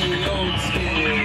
the old school.